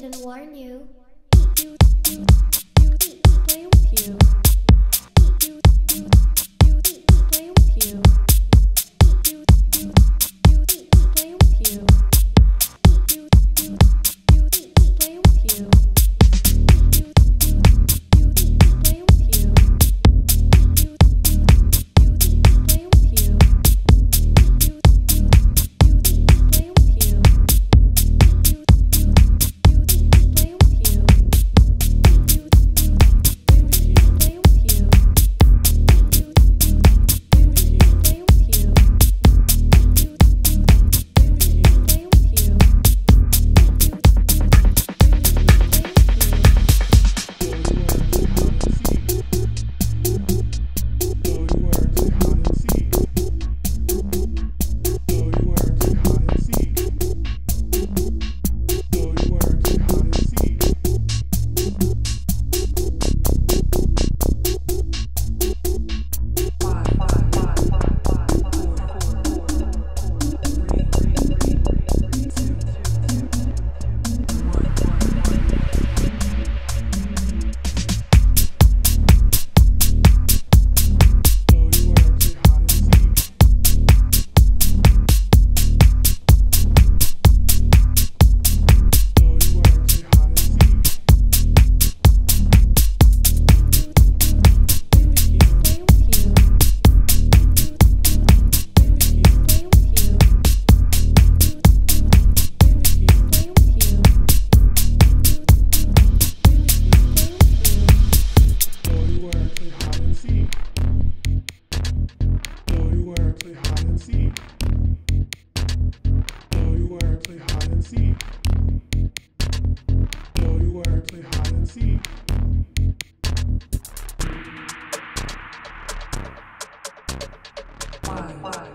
didn't warn you. Why?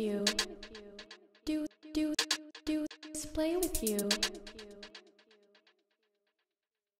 you. Do do do this play with you.